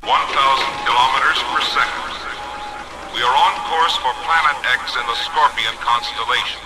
1,000 kilometers per second. We are on course for Planet X in the Scorpion constellation.